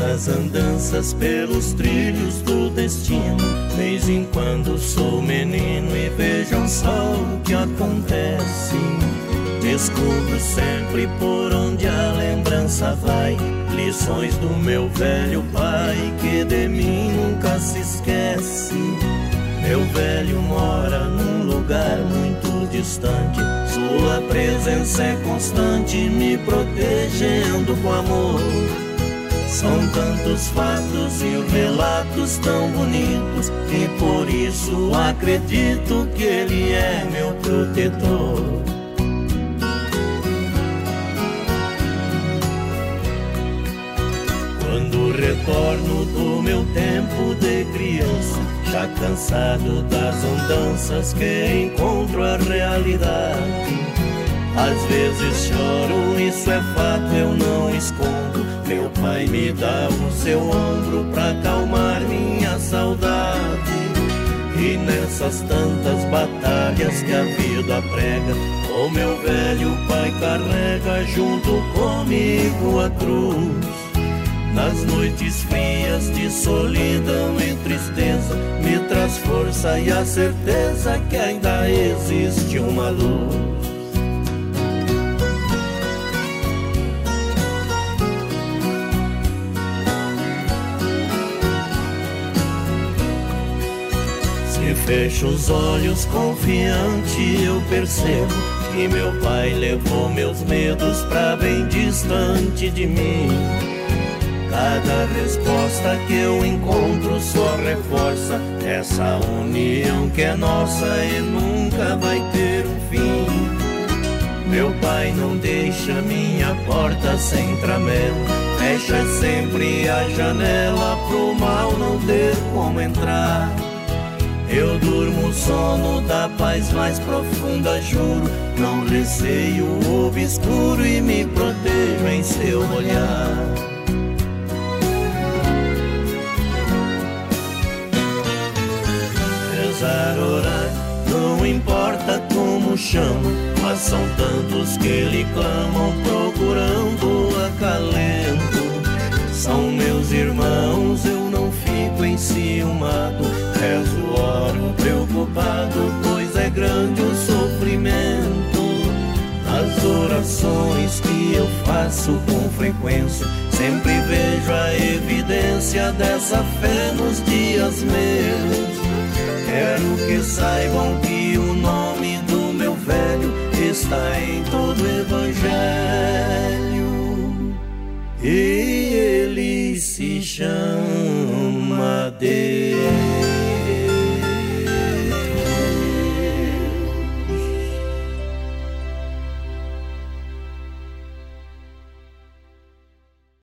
andanças pelos trilhos do destino. Vez em quando sou menino e vejam só o que acontece. Descubro sempre por onde a lembrança vai. Lições do meu velho pai que de mim nunca se esquece. Meu velho mora num lugar muito distante. Sua presença é constante, me protegendo com amor. São tantos fatos e relatos tão bonitos e por isso acredito que ele é meu protetor. Quando retorno do meu tempo de criança, já cansado das andanças que encontro a realidade. Às vezes choro, isso é fato, eu não escondo. Meu pai me dá o seu ombro pra acalmar minha saudade. E nessas tantas batalhas que a vida prega, o meu velho pai carrega junto comigo a cruz. Nas noites frias de solidão e tristeza, me traz força e a certeza que ainda existe uma luz. Fecho os olhos confiante, eu percebo que meu pai levou meus medos pra bem distante de mim. Cada resposta que eu encontro só reforça essa união que é nossa e nunca vai ter um fim. Meu pai não deixa minha porta sem tramela, fecha sempre a janela pro mal não ter como entrar. Eu durmo o sono da paz mais profunda, juro. Não receio o obscuro e me protejo em seu olhar. Rezar, orar, não importa como chamo, mas são tantos que lhe clamam procurando acalento. Orações que eu faço com frequência, sempre vejo a evidência dessa fé nos dias meus. Quero que saibam que o nome do meu velho está em todo o Evangelho. E ele se chama.